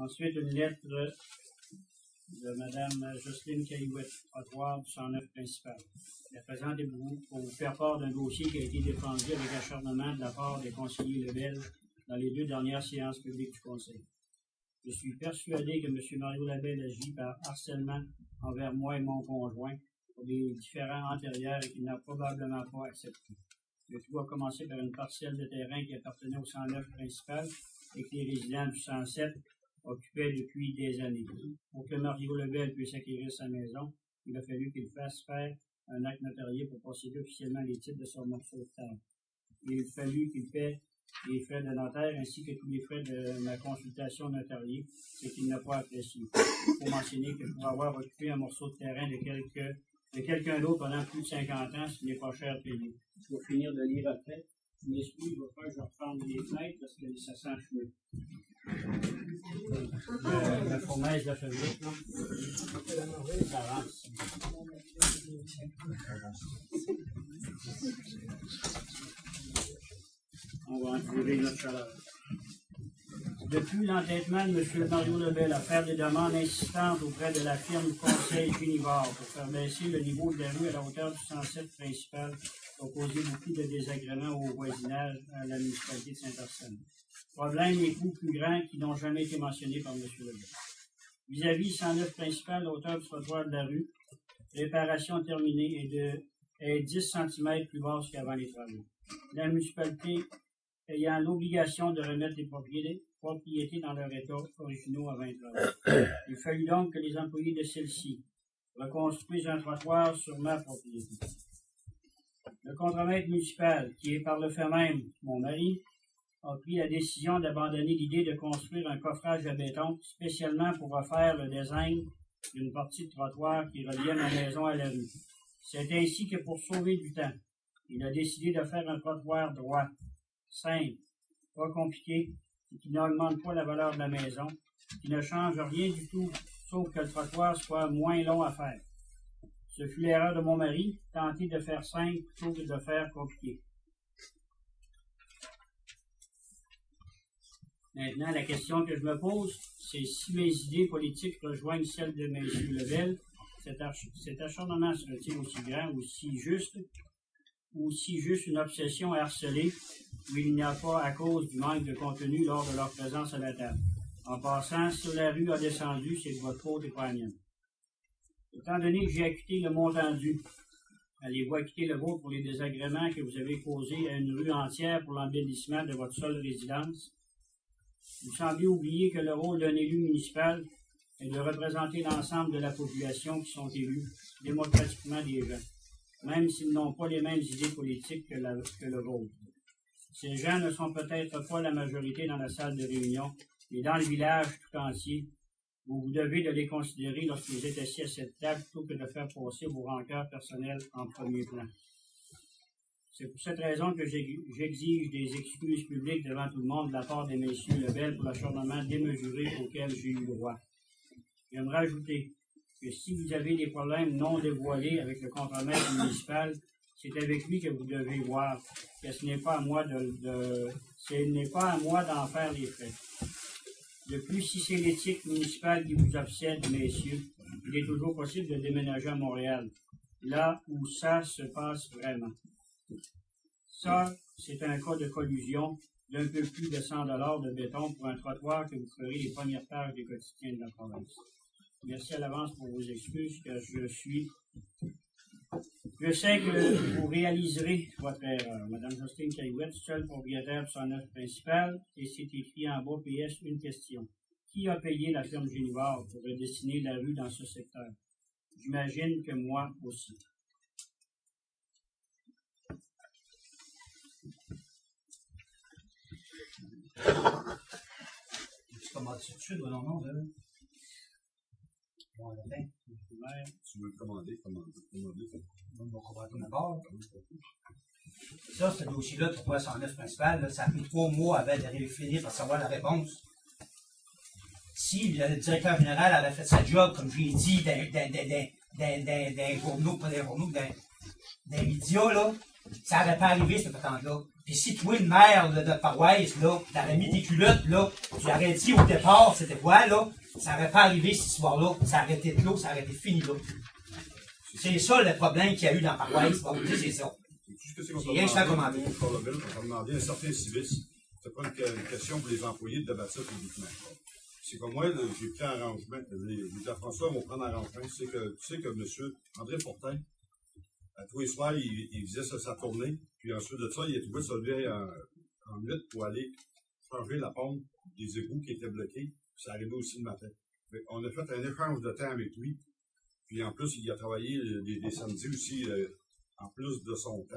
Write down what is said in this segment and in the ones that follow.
Ensuite, une lettre de Mme Jocelyne Caillouette, trottoir du 109 principal. La présente est pour vous faire part d'un dossier qui a été défendu avec acharnement de la part des conseillers Lebel dans les deux dernières séances publiques du Conseil. Je suis persuadé que M. Mario Labelle agit par harcèlement envers moi et mon conjoint pour des différents antérieurs et qu'il n'a probablement pas accepté. Le tout a commencé par une parcelle de terrain qui appartenait au 109 principal et que les résidents du 107 occupaient depuis des années. Pour que Mario Lebel puisse acquérir sa maison, il a fallu qu'il fasse faire un acte notarié pour posséder officiellement les titres de son morceau de terre. Il a fallu qu'il paie les frais de notaire ainsi que tous les frais de ma consultation notariée, ce qu'il n'a pas apprécié. Il faut mentionner que pour avoir occupé un morceau de terrain de quelqu'un d'autre pendant plus de 50 ans, ce n'est pas cher payer. Je vais finir de lire après. M'excuse, je vais faire, je vais reprendre les fenêtres parce que ça sent chouette. Euh, la fournaise de la fabrique, non? Ça avance. On va endurer notre chaleur. Depuis l'entêtement de M. Mario Lebel à faire des demandes insistantes auprès de la firme Conseil Univore pour faire baisser le niveau de la rue à la hauteur du 107 principal, a causé beaucoup de désagréments au voisinage à la municipalité de Saint-Arsène. Problème et coûts plus grands qui n'ont jamais été mentionnés par M. Lebel. Vis-à-vis 109 principal, la hauteur du trottoir de la rue, réparation terminée est de est 10 cm plus basse qu'avant les travaux. La municipalité ayant l'obligation de remettre les propriétés, propriétés dans leur état originaux avant les travaux. Il fallut donc que les employés de celle-ci reconstruisent un trottoir sur ma propriété. Le contremaître municipal, qui est par le fait même mon mari, a pris la décision d'abandonner l'idée de construire un coffrage à béton spécialement pour refaire le design d'une partie de trottoir qui reliait ma maison à la rue. C'est ainsi que pour sauver du temps, il a décidé de faire un trottoir droit, simple, pas compliqué, qui n'augmente pas la valeur de la maison, qui ne change rien du tout, sauf que le trottoir soit moins long à faire. Ce fut l'erreur de mon mari, tenter de faire simple plutôt que de faire compliqué. Maintenant, la question que je me pose, c'est si mes idées politiques rejoignent celles de M. Lebel, cet, cet acharnement serait-il aussi grand, aussi juste, ou si juste une obsession harcelée, où il n'y a pas à cause du manque de contenu lors de leur présence à la table? En passant, si la rue a descendu, c'est de votre faute et. Étant donné que j'ai acquitté le montant dû, allez-vous acquitter le vôtre pour les désagréments que vous avez causés à une rue entière pour l'embellissement de votre seule résidence? Vous semblez oublier que le rôle d'un élu municipal est de représenter l'ensemble de la population qui sont élus démocratiquement des gens, même s'ils n'ont pas les mêmes idées politiques que, que le vôtre. Ces gens ne sont peut-être pas la majorité dans la salle de réunion, mais dans le village tout entier, vous vous devez de les considérer vous êtes assis à cette table plutôt que de faire passer vos rancœurs personnelles en premier plan. C'est pour cette raison que j'exige des excuses publiques devant tout le monde de la part des messieurs Lebel pour l'acharnement démesuré auquel j'ai eu droit. J'aimerais ajouter que si vous avez des problèmes non dévoilés avec le contremaître municipal, c'est avec lui que vous devez voir que ce n'est pas à moi de ce n'est pas à moi d'en faire les frais. De plus, si c'est l'éthique municipale qui vous obsède, messieurs, il est toujours possible de déménager à Montréal, là où ça se passe vraiment. Ça, c'est un cas de collusion d'un peu plus de 100 dollars de béton pour un trottoir que vous ferez les premières pages des quotidiens de la province. Merci à l'avance pour vos excuses, car je suis. Je sais que vous réaliserez votre erreur. Madame Justine Caillouette, seule propriétaire de son œuvre principale, et c'est écrit en bas PS une question. Qui a payé la firme Génivore pour redessiner la rue dans ce secteur? J'imagine que moi aussi. Tu tout de suite, non, non, ben, Tu veux commander, commander, commander. on va commander d'abord. Ça, ce dossier-là, 309 principal, là, ça a pris trois mois avant de finir par savoir la réponse. Si le directeur général avait fait sa job, comme je l'ai dit, d'un journaux, pas des journaux, d'un médias, là, ça n'aurait pas arrivé, cette patente-là. Puis si toi, une mère de notre paroisse, là, t'aurais mis tes culottes, là, tu aurais dit au départ, c'était quoi, là, ça n'aurait pas arrivé cette histoire-là. Ça aurait été clos, ça aurait été fini, là. C'est ça le problème qu'il y a eu dans la paroisse. Bon, c'est ça. C'est rien que à. Pour le bill, on va demander un certain civisme. C'est pas une, que- une question pour les employés de débattre ça publiquement. C'est comme moi, j'ai pris un arrangement. Les, les François vont prendre un arrangement. Tu sais que, tu sais que M. André Fortin, à tous les soirs, il, faisait sa, tournée. Puis ensuite de ça, il est trouvé se lever en, en nuit pour aller changer la pompe des égouts qui étaient bloqués. Ça arrivait aussi le matin. On a fait un échange de temps avec lui. Puis en plus, il a travaillé euh, des, des samedis aussi, euh, en plus de son temps.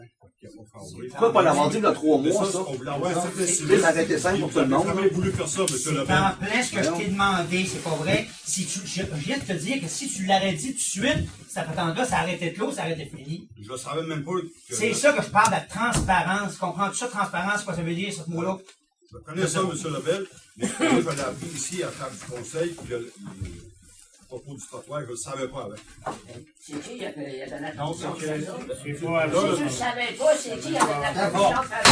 Pourquoi pas l'avoir dit il y a trois mois, ça, ça? ça aurait été simple pour tout le monde. Vous avez voulu faire ça, M. C'est Le en plein ce que je t'ai demandé, c'est pas vrai. Si tu, je, je viens de te dire que si tu l'aurais dit tout de suite, cette patente-là, ça aurait été clos, ça aurait été fini. Je ne savais même pas que. C'est ça que je parle de transparence. Comprends-tu ça, transparence, quoi ça veut dire, ce mot-là? Je connais ça, M. Lebel, mais je l'ai appris ici à la table du conseil, le, le- propos du trottoir, je ne le savais pas avant. C'est qui qui a donné la c'est? C'est pas Là, Si tu ne savais pas, c'est qui qui a donné la commission de faire le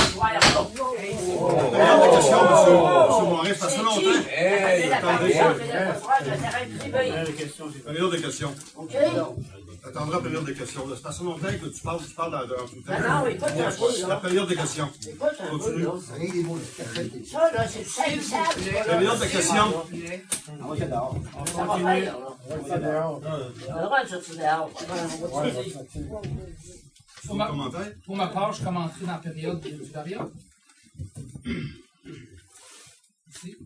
de questions, M. Morin, ça fait C'est longtemps. Hey, la attendez. de faire le la c'est. Période de questions. OK? Attendra la période de questions. là. Ça fait assez longtemps que tu parles, tu parles dans, dans tout le temps. Non, non, écoute un peu, La période de questions. Continue. Ça, là, c'est ça, là. Période de questions. On continue. Faire, là. On a le droit de sortir dehors. Sur le commentaire. Pour ma part, je commencerai dans la période du variable. Ici.